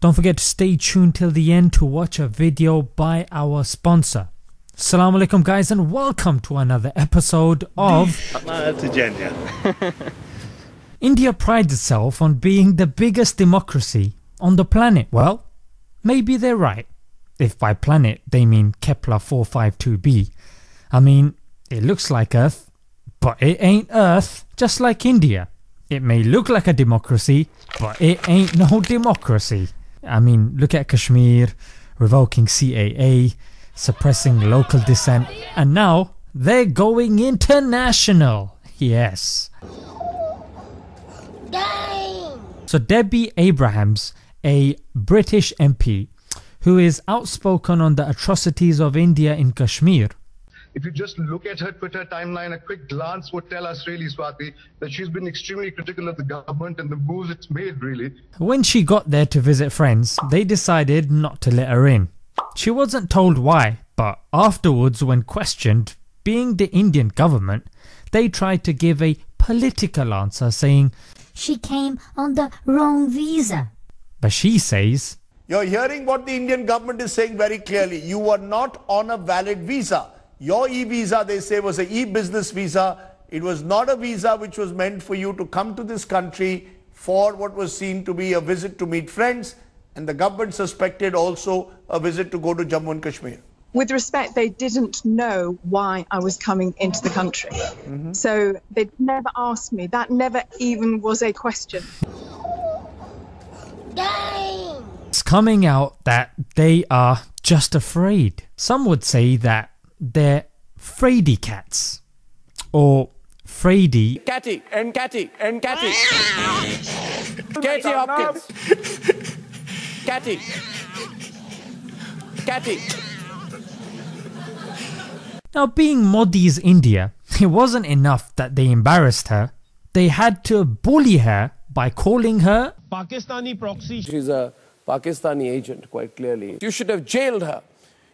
don't forget to stay tuned till the end to watch a video by our sponsor. Assalamu alaikum guys and welcome to another episode of India prides itself on being the biggest democracy on the planet. Well, maybe they're right. If by planet they mean Kepler 452b. I mean, it looks like Earth, but it ain't Earth, just like India. It may look like a democracy, but it ain't no democracy. I mean, look at Kashmir, revoking CAA, suppressing local dissent, and now they're going international. Yes. So Debbie Abrahams, a British MP who is outspoken on the atrocities of India in Kashmir, If you just look at her Twitter timeline, a quick glance would tell us really, Swati, that she's been extremely critical of the government and the moves it's made, really. When she got there to visit friends, they decided not to let her in. She wasn't told why, but afterwards, when questioned, being the Indian government, they tried to give a political answer saying, She came on the wrong visa. but she says, You're hearing what the Indian government is saying very clearly. You were not on a valid visa. Your e-visa, they say, was a e-business visa. It was not a visa which was meant for you to come to this country for what was seen to be a visit to meet friends. And the government suspected also a visit to go to Jammu and Kashmir. with respect, they didn't know why I was coming into the country. Mm-hmm. So they never asked me. That never even was a question. it's coming out that they are just afraid. Some would say that they're fraidy cats or fraidy Catty and Catty and Catty. Katie Hopkins. Catty. Catty. Now, being Modi's India, it wasn't enough that they embarrassed her, they had to bully her by calling her Pakistani proxy She's a Pakistani agent, quite clearly. You should have jailed her.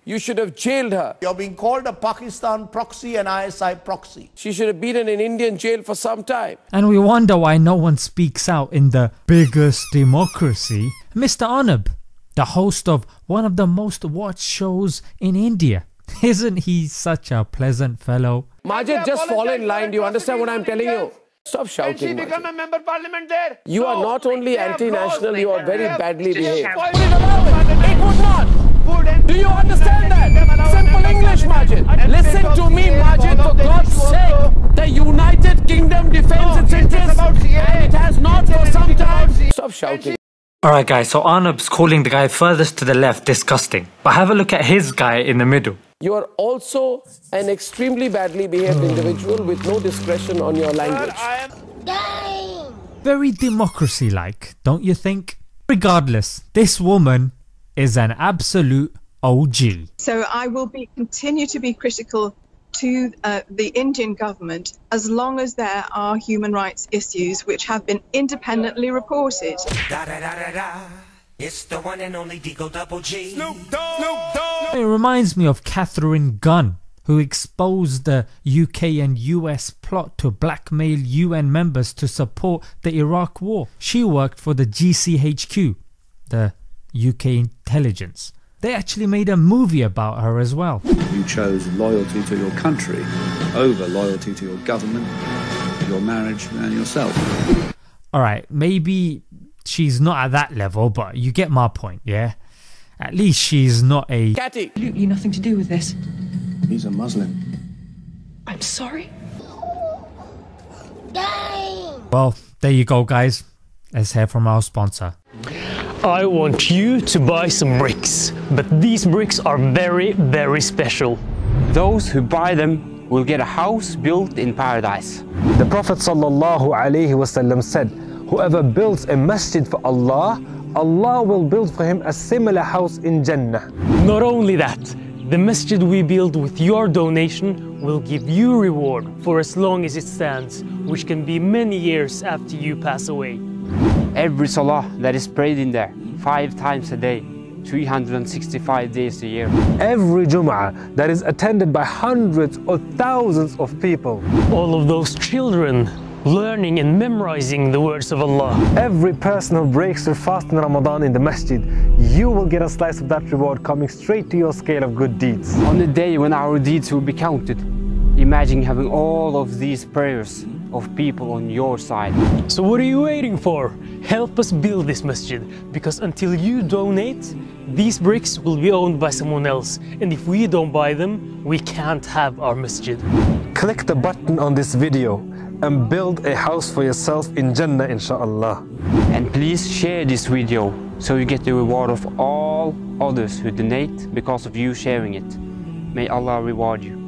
You should have jailed her. You're being called a Pakistan proxy and ISI proxy. She should have been in an Indian jail for some time. And we wonder why no one speaks out in the biggest democracy. Mr. Arnab, the host of one of the most watched shows in India. Isn't he such a pleasant fellow? Majid, just fall in line. Do you understand what I'm telling you? Stop shouting. Majid. a member parliament there. You are not only anti-national, you are very badly behaved. Would Would it allow it? It would not. Do you understand that? Simple English, Majid. Listen to me, Majid, for God's sake. The United Kingdom defends its interests and it has not for some time. Stop shouting. Alright, guys, so Arnab's calling the guy furthest to the left disgusting. But have a look at his guy in the middle. You are also an extremely badly behaved individual with no discretion on your language. Very democracy like, don't you think? Regardless, this woman is an absolute OG. So I will be continue to be critical to uh, the Indian government as long as there are human rights issues which have been independently reported. Da da da da da. It's the one and only Digo Double G. It reminds me of Katharine Gun, who exposed the UK and US plot to blackmail UN members to support the Iraq war. She worked for the GCHQ, the UK intelligence. They actually made a movie about her as well. You chose loyalty to your country over loyalty to your government, your marriage, and yourself. Alright, maybe she's not at that level, but you get my point, yeah? At least she's not a. Catty. absolutely nothing to do with this. He's a Muslim. I'm sorry. Well, there you go, guys. Let's hear from our sponsor. I want you to buy some bricks, but these bricks are very, very special. Those who buy them will get a house built in paradise. The Prophet ﷺ said, Whoever builds a masjid for Allah, Allah will build for him a similar house in Jannah. Not only that, the masjid we build with your donation will give you reward for as long as it stands, which can be many years after you pass away. Every salah that is prayed in there, five times a day, 365 days a year. Every Jum'ah that is attended by hundreds or thousands of people. All of those children learning and memorizing the words of Allah. Every person who breaks their fast in Ramadan in the masjid, you will get a slice of that reward coming straight to your scale of good deeds. On the day when our deeds will be counted, imagine having all of these prayers of people on your side. So what are you waiting for? Help us build this masjid because until you donate, these bricks will be owned by someone else and if we don't buy them, we can't have our masjid. Click the button on this video and build a house for yourself in Jannah inshallah. And please share this video so you get the reward of all others who donate because of you sharing it. May Allah reward you.